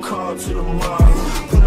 call to the mall.